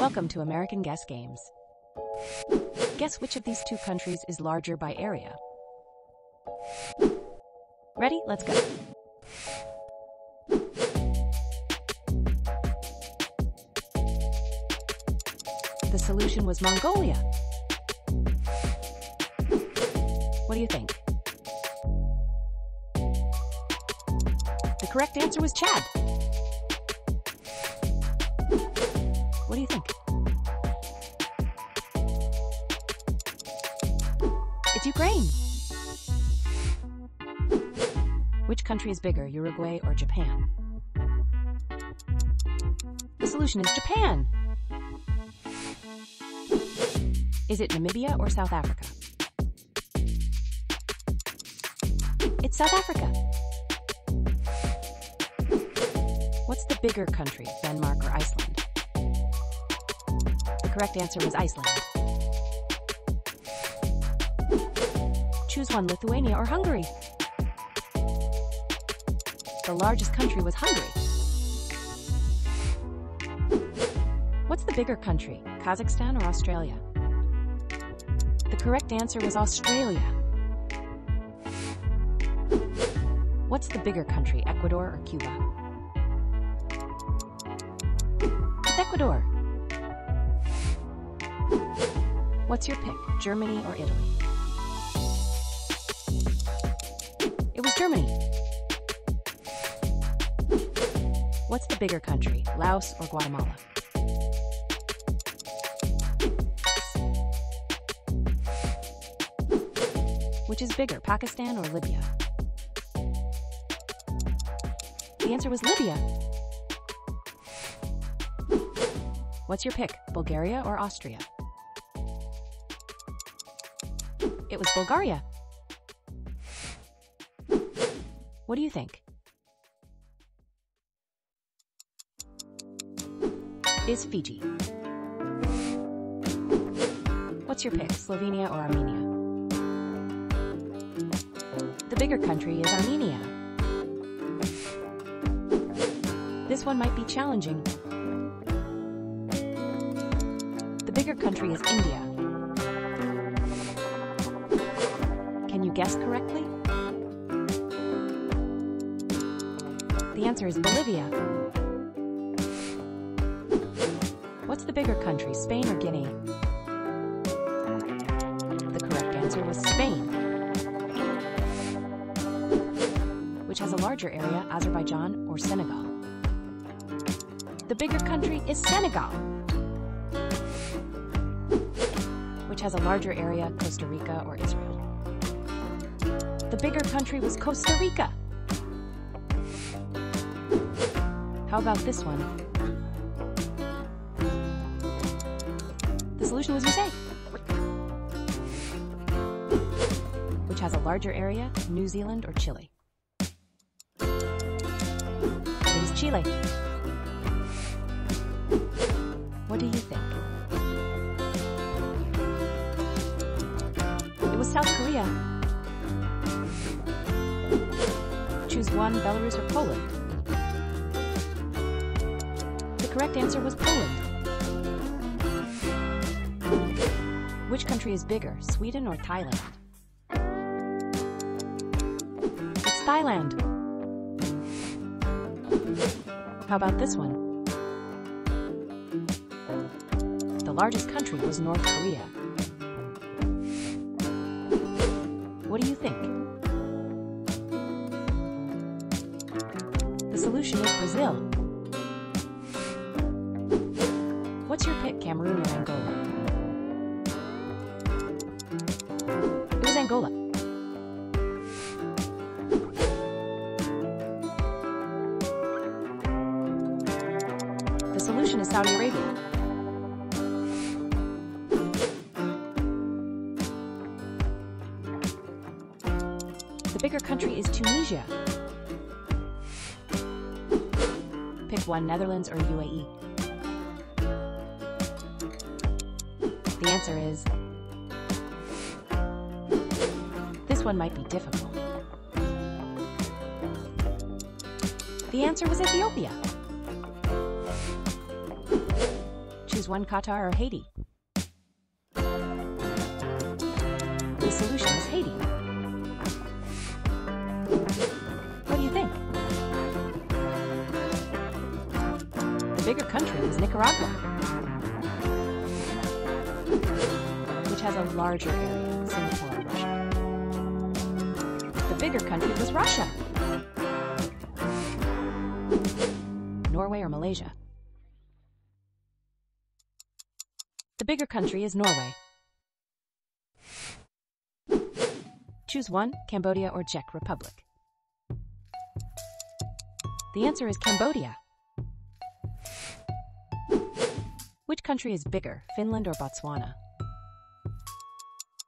Welcome to American Guess Games. Guess which of these two countries is larger by area? Ready? Let's go. The solution was Mongolia. What do you think? The correct answer was Chad. Do you think? It's Ukraine. Which country is bigger, Uruguay or Japan? The solution is Japan. Is it Namibia or South Africa? It's South Africa. What's the bigger country, Denmark or Iceland? Correct answer was Iceland. Choose one, Lithuania or Hungary. The largest country was Hungary. What's the bigger country, Kazakhstan or Australia? The correct answer was Australia. What's the bigger country, Ecuador or Cuba? It's Ecuador. What's your pick, Germany or Italy? It was Germany. What's the bigger country, Laos or Guatemala? Which is bigger, Pakistan or Libya? The answer was Libya. What's your pick, Bulgaria or Austria? It was Bulgaria. What do you think? Is Fiji. What's your pick, Slovenia or Armenia? The bigger country is Armenia. This one might be challenging. The bigger country is India. Guess correctly? The answer is Bolivia. What's the bigger country, Spain or Guinea? The correct answer was Spain. Which has a larger area, Azerbaijan or Senegal? The bigger country is Senegal. Which has a larger area, Costa Rica or Israel? The bigger country was Costa Rica. How about this one? The solution was USA. Which has a larger area, New Zealand or Chile? It is Chile. What do you think? It was South Korea. Choose one, Belarus or Poland. The correct answer was Poland. Which country is bigger, Sweden or Thailand? It's Thailand. How about this one? The largest country was North Korea. What do you think? Solution is Brazil. What's your pick, Cameroon or Angola? It was Angola. The solution is Saudi Arabia. The bigger country is Tunisia. One, Netherlands or UAE. The answer is... This one might be difficult. The answer was Ethiopia. Choose one Qatar or Haiti. The solution is Haiti. Bigger country is Nicaragua, which has a larger area than Singapore or Russia. The bigger country was Russia. Norway or Malaysia. The bigger country is Norway. Choose one, Cambodia or Czech Republic. The answer is Cambodia. Which country is bigger, Finland or Botswana?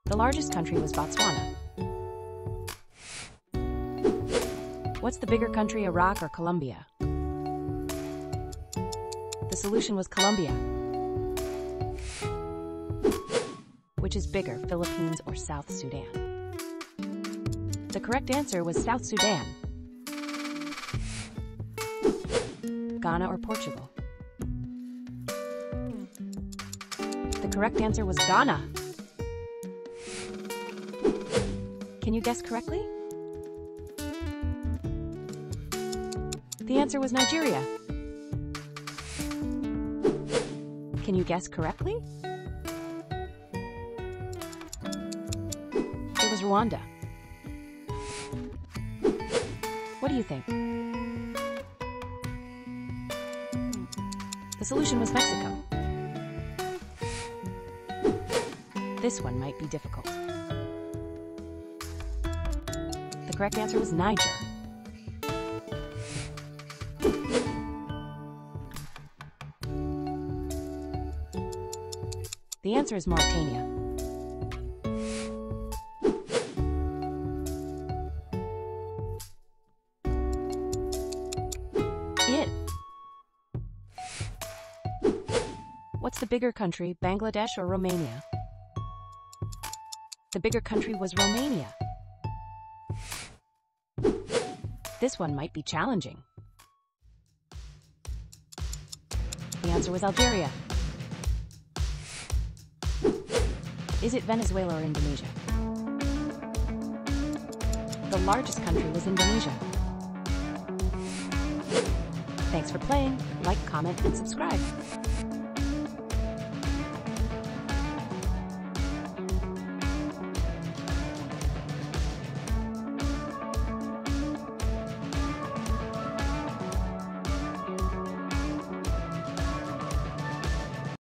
The largest country was Botswana. What's the bigger country, Iraq or Colombia? The solution was Colombia. Which is bigger, Philippines or South Sudan? The correct answer was South Sudan. Ghana or Portugal? The correct answer was Ghana. Can you guess correctly? The answer was Nigeria. Can you guess correctly? It was Rwanda. What do you think? The solution was Mexico. This one might be difficult. The correct answer was Niger. The answer is Mauritania. It. What's the bigger country, Bangladesh or Romania? The bigger country was Romania. This one might be challenging. The answer was Algeria. Is it Venezuela or Indonesia? The largest country was Indonesia. Thanks for playing. Like, comment, and subscribe.